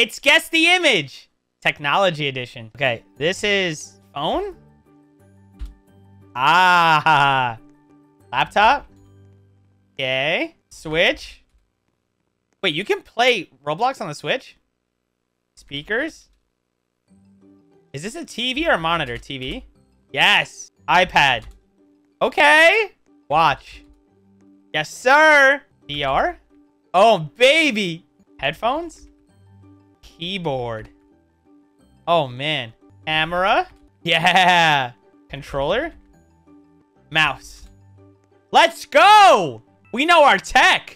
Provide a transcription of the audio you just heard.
It's guess the image. Technology edition. Okay, this is phone? Ah. Laptop? Okay. Switch? Wait, you can play Roblox on the Switch? Speakers? Is this a TV or a monitor? TV? Yes. iPad. Okay. Watch. Yes, sir. VR? Oh, baby. Headphones? Keyboard. Oh, man. Camera? Yeah. Controller? Mouse. Let's go! We know our tech.